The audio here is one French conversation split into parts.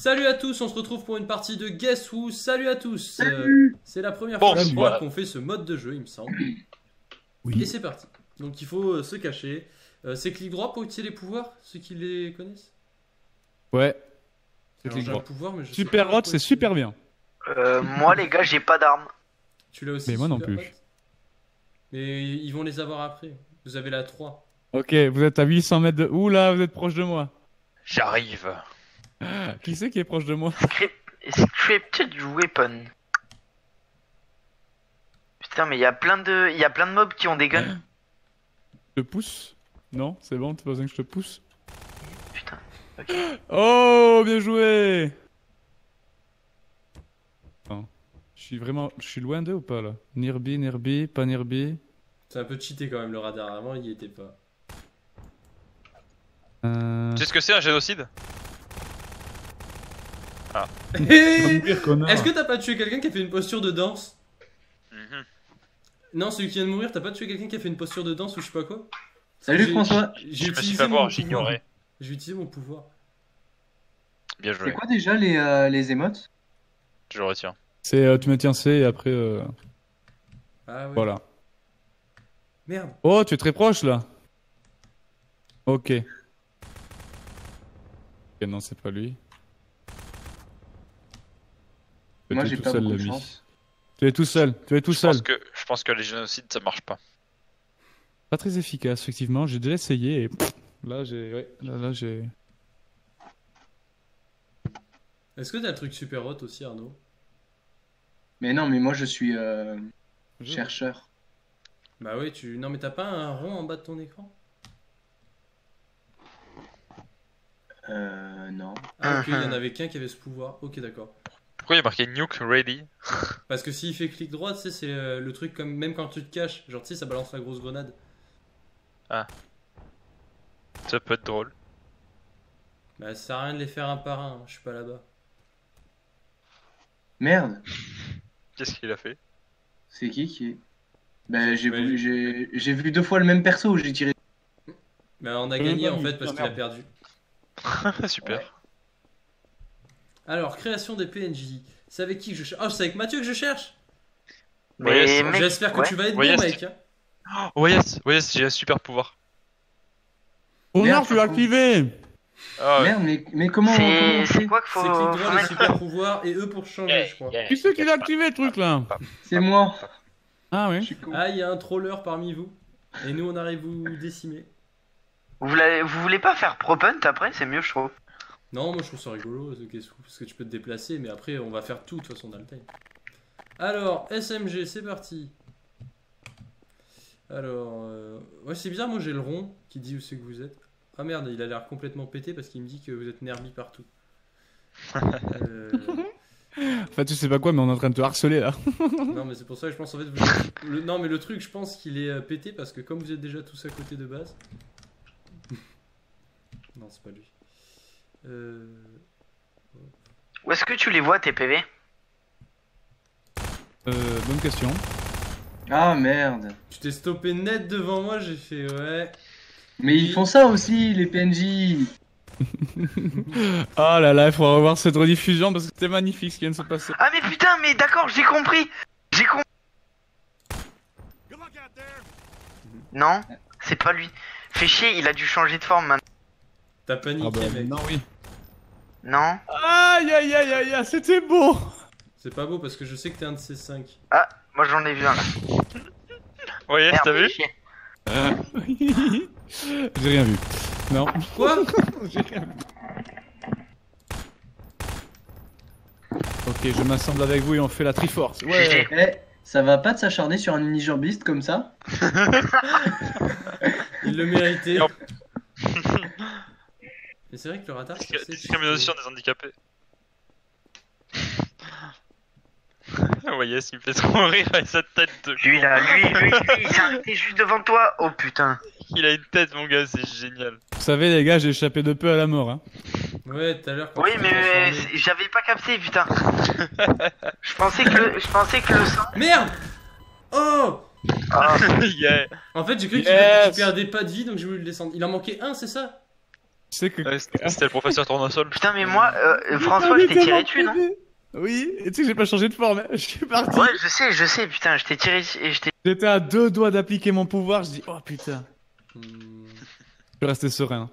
Salut à tous, on se retrouve pour une partie de Guess Who. Salut à tous. Euh, c'est la première Bon, fois voilà. qu'on fait ce mode de jeu, il me semble. Oui. Et c'est parti. Donc il faut euh, se cacher. Euh, c'est clic droit pour utiliser les pouvoirs, ceux qui les connaissent? Ouais. C'est clic droit. pouvoir, mais je sais Super quoi c'est super bien. Euh, moi, les gars, j'ai pas d'armes. Tu l'as aussi. Mais moi non plus. Hot Mais ils vont les avoir après. Vous avez la 3. Ok, vous êtes à 800 mètres de. Ouh là, vous êtes proche de moi. J'arrive. Qui c'est qui est proche de moi Scripted weapon. Putain, mais il y a plein de, il y a plein de mobs qui ont des guns. Je te pousse Non, c'est bon, t'as pas besoin que je te pousse Putain. Oh, bien joué Attends, Je suis vraiment. Je suis loin d'eux ou pas là? Nirbi, Nirbi, pas Nirbi. C'est un peu cheaté quand même le radar. Avant il y était pas. Euh... Tu sais ce que c'est un génocide? Est-ce que t'as pas tué quelqu'un qui a fait une posture de danse Mhm. Non, celui qui vient de mourir, t'as pas tué quelqu'un qui a fait une posture de danse ou je sais pas quoi Salut J'ai- François, J'ai Je me suis utilisé fait mon j'ignorais. J'ai utilisé mon pouvoir. Bien c'est joué, quoi déjà les, euh, les émotes je le retiens. C'est. euh, tu me tiens C et après. euh, Ah ouais. Voilà. Merde. Oh, tu es très proche là Ok. Ok, non, c'est pas lui. Moi Tu es j'ai tout pas seul, beaucoup de chance. Tu es tout seul, tu es tout Je seul. pense, que, je pense que les génocides ça marche pas. Pas très efficace, effectivement. J'ai déjà essayé et pff, là j'ai, ouais, là, là j'ai. Est-ce que t'as le truc super hot aussi, Arnaud? Mais non, mais moi je suis euh, chercheur. Bah oui, tu. Non, mais t'as pas un rond en bas de ton écran? Euh, non. Ah, ok, il y en avait qu'un qui avait ce pouvoir. Ok, d'accord. Pourquoi il y a marqué nuke ready Parce que s'il fait clic droit, tu sais, c'est euh, le truc comme. Même quand tu te caches, genre, tu sais, ça balance la grosse grenade. Ça peut être drôle. Bah, ça sert à rien de les faire un par un, hein, je suis pas là-bas. Merde, Qu'est-ce qu'il a fait? C'est qui qui est? Ben j'ai Ouais. voulu- j'ai j'ai vu deux fois le même perso, j'ai tiré. Bah, on a Mmh, gagné bah, en fait parce putain, qu'il a perdu. Super. Alors, création des PNJ. C'est avec qui que je cherche Oh, c'est avec Mathieu que je cherche? Ouais, c'est- mec, J'espère que ouais. tu vas être Ouais, bon, c'est- mec. hein. Oh yes, oh yes, j'ai un super pouvoir. Oh Merde, non, tu l'as par activé Ah, ouais. Merde, mais, mais comment, C'est, comment on c'est fait? quoi qu'il faut, C'est clic faut droit, les mettre super pouvoirs et eux pour changer, je crois. Qui c'est qui l'a activé le truc là? C'est moi. Ah Je oui suis con. Ah, il y a un troller parmi vous. Et nous, on arrive vous décimer. Vous, voulez, vous voulez pas faire propunt après? C'est mieux, je trouve. Non, moi je trouve ça rigolo, ce qu'est-ce que- parce que tu peux te déplacer, mais après on va faire tout de toute façon dans le time. Alors, SMG, c'est parti. Alors, euh, ouais, c'est bizarre, moi j'ai le rond qui dit où c'est que vous êtes. Ah merde, il a l'air complètement pété parce qu'il me dit que vous êtes nervi partout. Euh, Enfin, tu sais pas quoi, mais on est en train de te harceler là. non, mais c'est pour ça que je pense en fait. Vous êtes- le- Non, mais le truc, je pense qu'il est euh, pété parce que comme vous êtes déjà tous à côté de base. non, c'est pas lui. Euh... Où est-ce que tu les vois, tes PV Euh, bonne question. Ah merde. Tu t'es stoppé net devant moi, j'ai fait ouais. Mais ils font ça aussi, les PNJ. Oh là là, il faudra revoir cette rediffusion parce que c'était magnifique ce qui vient de se passer. Ah mais putain, mais d'accord, j'ai compris J'ai compris Non, c'est pas lui. Fait chier, il a dû changer de forme maintenant. T'as paniqué, Ah bah mec. non, oui. Non Aïe aïe aïe aïe aïe, c'était beau C'est pas beau parce que je sais que t'es un de ces cinq. Moi j'en ai vu un là. Oh yes, Merde, t'as vu chier. J'ai rien vu. Non. Quoi? J'ai rien vu. Ok, je m'assemble avec vous et on fait la Triforce. Ouais. GG. Eh, ça va pas de s'acharner sur un unijambiste comme ça? Il le méritait. Et en- Mais c'est vrai que le radar, Discrimination des handicapés. oh yes, il me fait trop rire avec sa tête de Lui là, lui, lui, lui, il s'est arrêté juste devant toi. Oh putain. Il a une tête mon gars, c'est génial. Vous savez les gars, j'ai échappé de peu à la mort. Hein. Ouais, tout à l'heure Oui, mais j'avais pas capté, putain. Je pensais que le, je pensais que le sang. Merde Oh Ah, yeah. En fait, j'ai cru que tu- Yes tu perdais pas de vie donc j'ai voulu le descendre. Il en manquait un, c'est ça? Sais que. Ouais, C'était le professeur Tournesol. Putain, mais moi, euh, François, je t'ai tiré dessus, non Oui, et tu sais que j'ai pas changé de forme. Je suis parti. Ouais, je sais, je sais, putain, je t'ai tiré et je t'ai. J'étais à deux doigts d'appliquer mon pouvoir. Je dis, oh putain. Hmm. Je suis resté serein.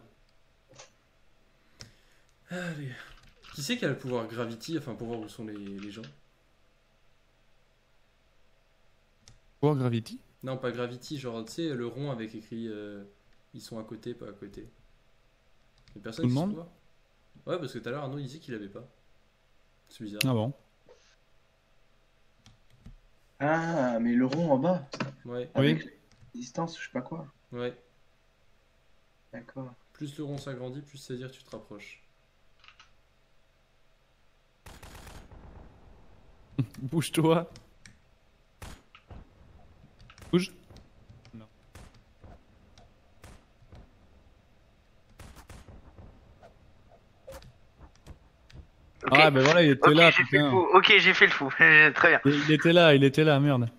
Allez. Qui c'est qui a le pouvoir Gravity, enfin pour voir où sont les, les gens Pouvoir Gravity? Non, pas Gravity, genre tu sais, le rond avec écrit euh, ils sont à côté, pas à côté. Les personnes Tout le qui monde Ouais, parce que tout à l'heure Arnaud il disait qu'il avait pas. C'est bizarre. Ah bon Ah, mais le rond en bas. Ouais, Oui. Avec les distances, je sais pas quoi. ouais. D'accord. Plus le rond s'agrandit, plus c'est à dire que tu te rapproches. Bouge-toi. Bouge. Ok. Ah, ben voilà, il était là, j'ai fait le putain. fou. Ok, j'ai fait le fou. Très bien. Il était là, il était là, merde.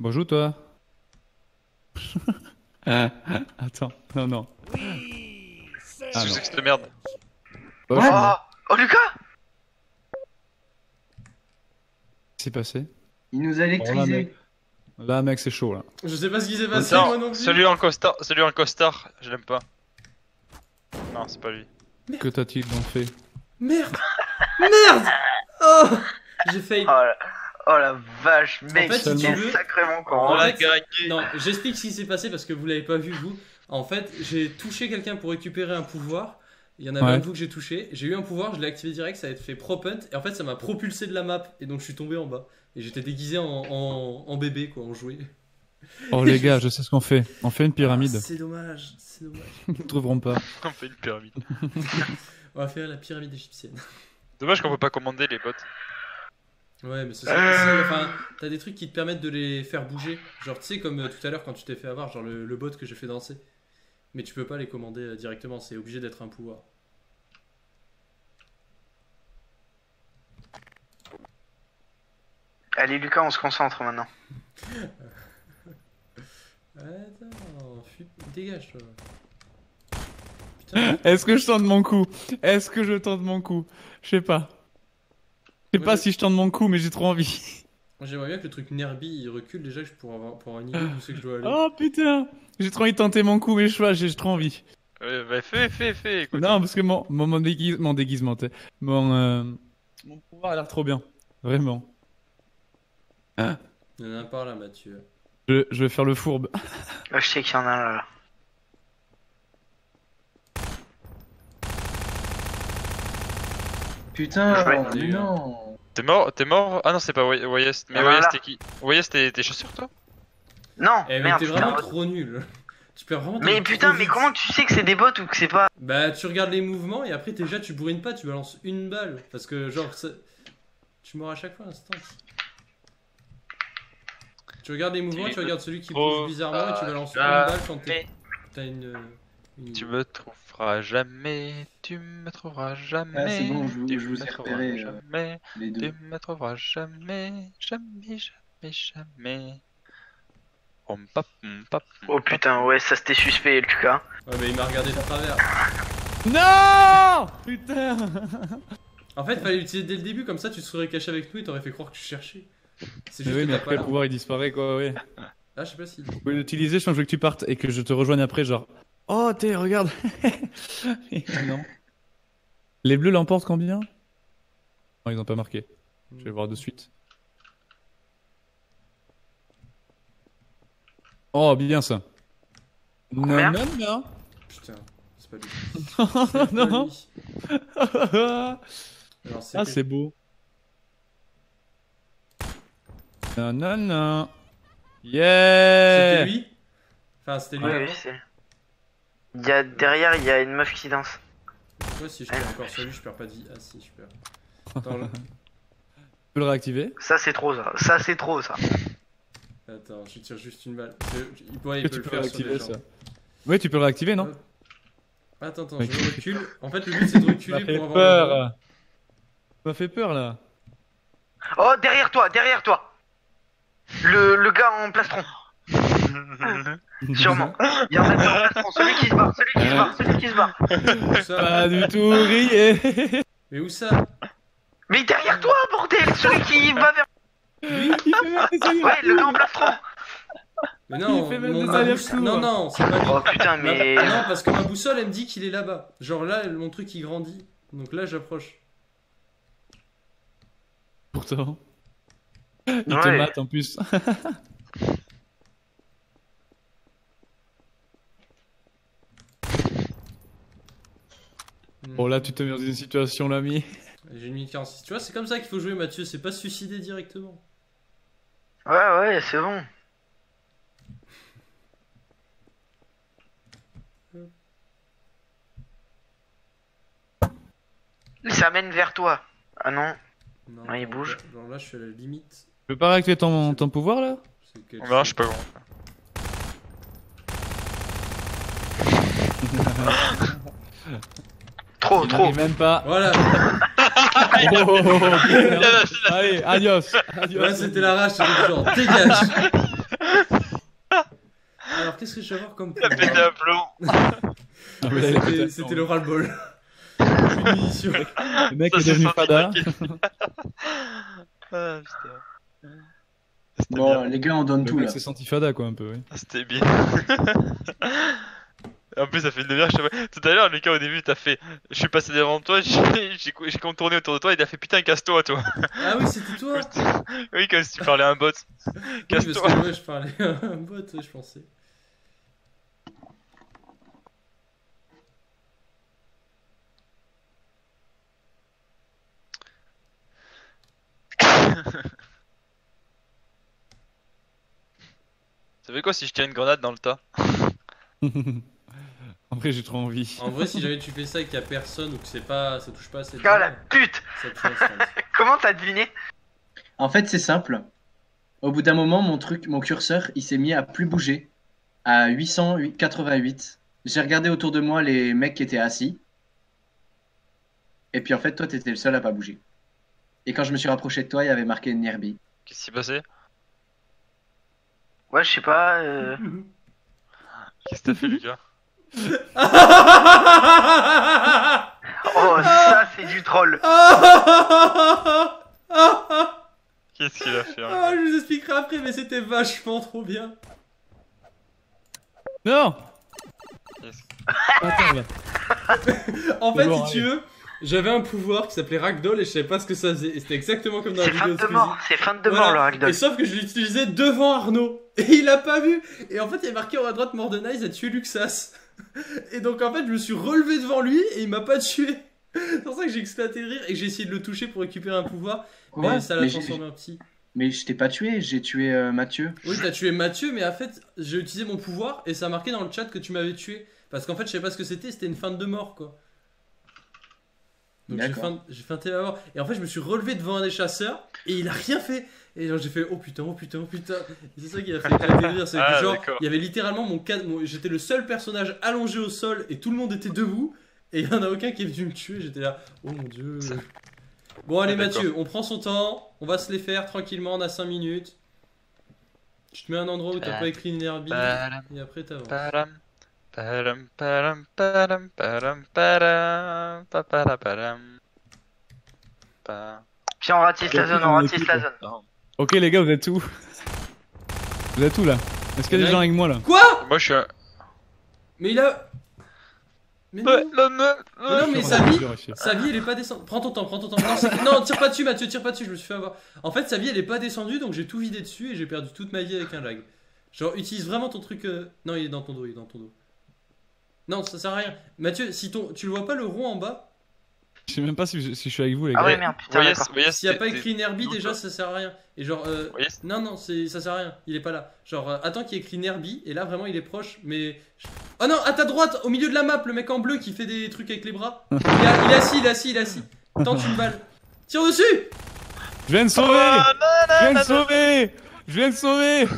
Bonjour, toi. Ah, Attends, non, non. Ah, Qu'est-ce que non. c'est que cette merde Oh, Oh, oh Lucas ce qui s'est passé. Il nous a électrisé. mec. Là, mec, c'est chaud, là. Je sais pas ce qui s'est passé, moi non Non, plus. celui en costard, celui en costard, je l'aime pas. Non, c'est pas lui. Que t'as-t-il donc fait Merde Merde Oh J'ai failli. Oh la... oh la vache, mec, fait, si tu veux- sacrément En con. On a fait, gagné. Non, j'explique ce qui s'est passé parce que vous l'avez pas vu vous. En fait, j'ai touché quelqu'un pour récupérer un pouvoir. Il y en a Ouais. même vous que j'ai touché. J'ai eu un pouvoir, je l'ai activé direct, ça a été fait prop hunt. Et en fait, ça m'a propulsé de la map. Et donc, je suis tombé en bas. Et j'étais déguisé en, en, en bébé, quoi, en jouet. Oh, les gars, je sais ce qu'on fait. On fait une pyramide. Ah, c'est dommage, c'est dommage. Ils ne trouveront pas. On fait une pyramide. On va faire la pyramide égyptienne. Dommage qu'on peut pas commander les bots. Ouais, mais c'est ça. Enfin, t'as des trucs qui te permettent de les faire bouger. Genre, tu sais, comme euh, tout à l'heure quand tu t'es fait avoir, genre le, le bot que j'ai fait danser. Mais tu peux pas les commander euh, directement, c'est obligé d'être un pouvoir. Allez Lucas, on se concentre maintenant. Attends, fuis- dégage toi. Est-ce que je tente mon coup? Est-ce que je tente mon coup? Je sais pas. Je sais Ouais, pas si je tente mon coup, mais j'ai trop envie. moi, j'aimerais bien que le truc Nerby il recule déjà que je pourrais avoir, pour avoir une idée où c'est que je dois aller. Oh putain J'ai trop envie de tenter mon coup, mais je sais pas, j'ai trop envie. Ouais, bah fais, fais, fais. écoute. Non, parce que mon, mon, mon, déguise- mon déguisement, mon, euh, mon pouvoir a l'air trop bien. Vraiment. Il y en a un par là, Mathieu. Je, je vais faire le fourbe. Oh, je sais qu'il y en a un là. Putain, Ouais, mais non. T'es mort, t'es mort Ah non, c'est pas Way- Wayest. Mais Ah, Wayest, t'es qui Wayest, t'es t'es chaussures toi Non, Eh, mais t'es vraiment trop nul. Tu perds vraiment Mais putain, mais comment tu sais que c'est des bots ou que c'est pas Bah, tu regardes les mouvements et après, déjà, tu bourrines pas, tu balances une balle. Parce que, genre, ça- tu mords à chaque fois, instant. Tu regardes les mouvements, tu regardes celui qui bouge bizarrement et tu ah, balances une jamais. balle quand t'es- t'as une. une- Tu me trouveras jamais, tu me trouveras jamais. Ah, c'est bon, je vous- tu je vous ai euh, Jamais, tu me trouveras jamais, jamais, jamais, jamais. Pap, pap, Oh putain, ouais, ça c'était suspect, Lucas. Ouais, mais il m'a regardé de travers. Non Putain En fait, fallait l'utiliser dès le début, comme ça, tu te serais caché avec nous et t'aurais fait croire que tu cherchais. C'est Mais juste oui, que mais t'as après pas. le pouvoir il disparaît quoi, ouais. Ah, je sais pas si. Vous pouvez l'utiliser, je que tu partes et que je te rejoigne après, genre. Oh, t'es, regarde Et Non. Les bleus l'emportent combien? Non, ils ont pas marqué. Je vais voir de suite. Oh, bien ça. Non, Combien non, non. Putain, c'est pas lui. Non. lui. ah, c'est. beau. Non, non, non. C'était Yeah lui? Enfin, c'était lui Ouais, avant. oui, c'est. Il y a derrière, il y a une meuf qui danse. Pourquoi si je tire encore sur lui, je perds pas de vie Ah, si, je perds. Attends, là. Tu peux le réactiver? Ça c'est trop ça. Ça c'est trop ça. Attends, je tire juste une balle. Il, ouais, il Tu peut le peux faire réactiver ça. Oui, tu peux le réactiver, non? Attends, attends, je recule. En fait, le but c'est de reculer fait pour avoir. peur. Tu m'as fait peur là. Oh, derrière toi, derrière toi. Le, le gars en plastron. Sûrement. Il y en a deux en plastron. Celui qui se barre, celui qui se barre, celui qui se barre. Pas du tout riez. Mais où ça? Mais derrière toi, bordel Celui qui va vers. Lui Ouais, le gars en plastron. Mais non, Il fait même des boussole- Non, non, c'est pas lui. Oh putain, mais. Non, parce que ma boussole, elle me dit qu'il est là-bas. Genre là, mon truc, il grandit. Donc là, j'approche. Pourtant. Il te mate en plus. Bon là tu te mets dans une situation l'ami. J'ai une minute 46. Tu vois, c'est comme ça qu'il faut jouer, Mathieu. C'est pas se suicider directement. Ouais, ouais, c'est bon. Ça mène vers toi. Ah non. Non, Ah, il bouge. Genre là, je suis à la limite. Tu peux pas réactiver ton, ton pouvoir là? Non, je chose. pas comment. Trop, Il trop. même pas. Voilà, Oh, oh, oh, oh. Allez, adios. adios. ouais, c'était la rage, c'était genre, dégage Alors, qu'est-ce que je vais avoir comme Il a pété un plomb. Ah, C'était le ras-le-bol. Le mec Ça, est c'est devenu sorti fada. Ah, Bon, bien. les gars, on donne Le tout mec là. s'est senti fada quoi un peu. Oui. Ah, C'était bien. En plus, ça fait une demi-heure je. Tout à l'heure, Lucas, au début, t'as fait. Je suis passé devant toi, j'ai contourné autour de toi et t'as fait putain, casse-toi, toi. Ah oui, c'était toi Oui, comme si tu parlais à un bot. Oui, parce Casse-toi. que ouais, je parlais à un bot, je pensais. Ça fait quoi si je tiens une grenade dans le tas? Vrai j'ai trop envie. En vrai, si jamais tu fais ça et qu'il y a personne ou que c'est pas, ça touche pas assez de Oh la pute. Comment t'as deviné? En fait, c'est simple. Au bout d'un moment, mon truc, mon curseur, il s'est mis à plus bouger. À 888. J'ai regardé autour de moi les mecs qui étaient assis. Et puis en fait, toi, t'étais le seul à pas bouger. Et quand je me suis rapproché de toi, il y avait marqué Nierby. Qu'est-ce qui s'est passé? Ouais, je sais pas. euh, Qu'est-ce que t'as fait, Lucas? Oh, ça, c'est du troll. Qu'est-ce qu'il a fait hein Ah, je vous expliquerai après, mais c'était vachement trop bien. Non Qu'est-ce- Attends là. En fait, bon, si tu allez. veux, j'avais un pouvoir qui s'appelait Ragdoll et je savais pas ce que ça faisait. Et c'était exactement comme dans la C'est fin vidéo de mort. C'est fin de Voilà. mort, le ragdoll. Et sauf que je l'utilisais devant Arnaud. Et il a pas vu. Et en fait, il y a marqué en haut à droite Mordenize a tué Luxas. Et donc en fait, je me suis relevé devant lui et il m'a pas tué. C'est pour ça que j'ai éclaté de rire et que j'ai essayé de le toucher pour récupérer un pouvoir. Mais ça l'a transformé en petit. Mais je t'ai pas tué, j'ai tué euh, Mathieu. Oui, t'as tué Mathieu, mais en fait, j'ai utilisé mon pouvoir et ça a marqué dans le chat que tu m'avais tué. Parce qu'en fait, je savais pas ce que c'était, c'était une feinte de mort, quoi. Donc j'ai D'accord. feint- j'ai feinté la mort. Et en fait, je me suis relevé devant un des chasseurs et il a rien fait. Et genre, j'ai fait oh putain, oh putain, oh putain. Et c'est ça qui a fait rire. C'est que Ah, genre, d'accord. il y avait littéralement mon cadre. mon- J'étais le seul personnage allongé au sol et tout le monde était debout. Et il y en a aucun qui est venu me tuer. J'étais là, oh mon dieu. Bon, allez, Ah. Mathieu, on prend son temps. On va se les faire tranquillement. On a 5 minutes. Tu te mets un endroit où t'as Bah, pas écrit une herbie. Param, Et après, t'avances. Puis on ratisse la zone, on ratisse la zone. Ok les gars vous êtes où? Vous êtes où là? Est-ce qu'il y a des gens avec moi là? Quoi? Moi, je suis. Mais il a. Mais non, non, non, Mais non, mais Je sa vie, sa vie elle est pas descendue. Prends ton temps, prends ton temps. Non, non, tire pas dessus, Mathieu, tire pas dessus, je me suis fait avoir. En fait, sa vie elle est pas descendue donc j'ai tout vidé dessus et j'ai perdu toute ma vie avec un lag. Genre, utilise vraiment ton truc. euh, Non, il est dans ton dos, il est dans ton dos. Non, ça sert à rien. Mathieu, si ton... tu le vois pas le rond en bas? Je sais même pas si je, si je suis avec vous les gars. Ah ouais, merde, putain, Voyez, d'accord. voyez, S'il y a pas écrit Nerby, déjà ça sert à rien. Et genre, euh, non, non, c'est... ça sert à rien, il est pas là. Genre, euh, attends qu'il y ait écrit Nerby et là vraiment il est proche, mais. Oh non, à ta droite, au milieu de la map, le mec en bleu qui fait des trucs avec les bras. Il est, il est assis, il est assis, il est assis. Tente une balle. Tire dessus Je viens de Oh, sauver non, Je viens de sauver Je viens de sauver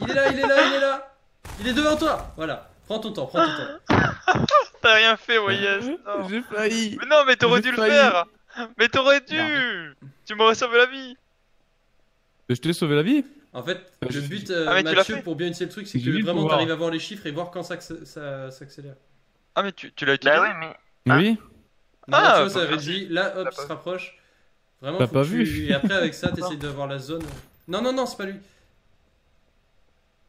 Il est là, il est là, il est là Il est devant toi Voilà, prends ton temps, prends ton temps. T'as rien fait, voyez. non. J'ai failli Mais non, mais t'aurais dû failli. le faire. Mais t'aurais dû. Tu m'aurais sauvé la vie. Je t'ai sauvé la vie En fait, Bah, le but, euh, Ah, mais Mathieu, pour bien utiliser le truc, c'est que vraiment t'arrives à voir les chiffres et voir quand ça, ça s'accélère. Ah, mais tu, tu l'as utilisé Bah ouais, mais. Oui Non, Ah, tu vois, ça bah, réduit. Là, hop, T'as il pas se rapproche. Vraiment, T'as faut pas que tu- vu Et après, avec ça, t'essayes d'avoir la zone. Non, non, non, c'est pas lui.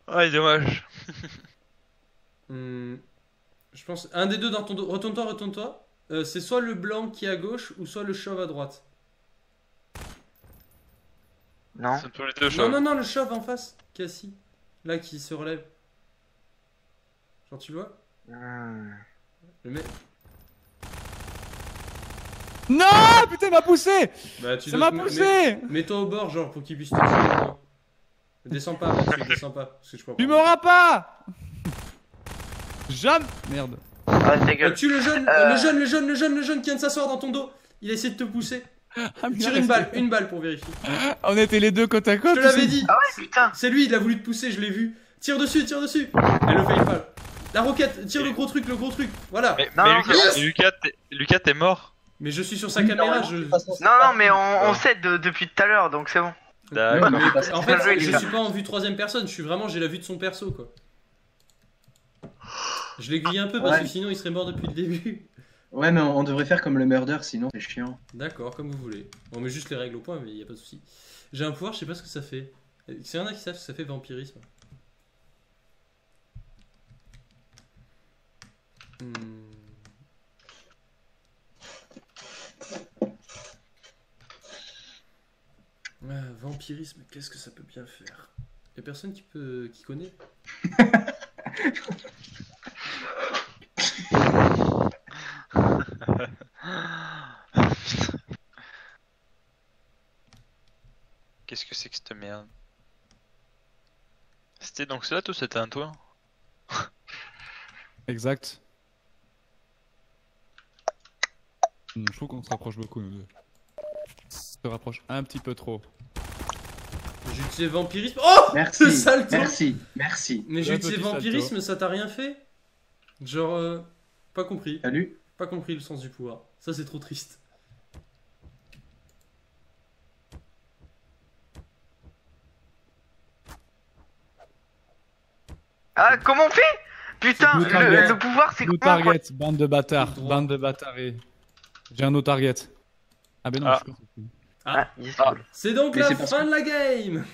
Ah, dommage. Hmm, Je pense. Un des deux dans ton dos. Retourne-toi, retourne-toi. Euh, c'est soit le blanc qui est à gauche ou soit le chauve à droite. Non. C'est tous les deux Non, chauves. non, non, le chauve en face, qui est assis. Là, qui se relève. Genre, tu le vois Hmm. Le mec. Non Putain, il m'a poussé Bah, tu Ça dois- m'a mets- poussé Mets-toi au bord, genre, pour qu'il puisse te tuer. moi. Descends pas, descends pas. Parce que je peux Tu m'auras pas Jamais Merde. Ah, ta Euh, gueule. tue le jeune, euh, le jeune, le jeune, le jeune, le jeune qui vient de s'asseoir dans ton dos. Il a essayé de te pousser. Ah, mais Tire une balle, une balle pour vérifier. On était les deux côte à côte. Je te l'avais dit. Ah ouais, putain. C'est lui, il a voulu te pousser, je l'ai vu. Tire dessus, tire dessus. Elle le fait pas. La roquette, tire le gros truc, le gros truc. Voilà. Mais, Mais, Non, mais non, Lucas, yes Lucas, t'es- Lucas, t'es mort. je suis sur sa caméra. Je... Façon, c'est Non, non, mais on, on sait de- depuis tout à l'heure, donc c'est bon. Mais En fait, je suis pas en vue troisième personne. Je suis vraiment, j'ai la vue de son perso, quoi. Je l'ai grillé un peu parce Ouais. que sinon il serait mort depuis le début. Ouais, mais on, on devrait faire comme le murder, sinon c'est chiant. D'accord, comme vous voulez. On met juste les règles au point, mais il y a pas de souci. J'ai un pouvoir, je sais pas ce que ça fait. C'est a qui savent ce que ça fait vampirisme. Hmm. Ah, vampirisme, qu'est-ce que ça peut bien faire? Y'a personne qui peut qui connaît Qu'est-ce que c'est que cette merde C'était donc cela ou c'était un toit? Exact. Hmm, Je trouve qu'on se rapproche beaucoup, nous deux. On se rapproche un petit peu trop. J'ai utilisé vampirisme. Oh Merci, merci, merci. Mais j'ai utilisé vampirisme, ça t'a rien fait? Genre, euh, pas compris. Salut. Pas compris le sens du pouvoir. Ça, c'est trop triste. Ah, comment on fait? Putain, le, target. le pouvoir c'est quoi target, bande de bâtards, bande de bâtards et... J'ai un autre target. Ah ben non, Ah. je. Ah, yes, Ah. cool. C'est donc Mais la fin que- de la game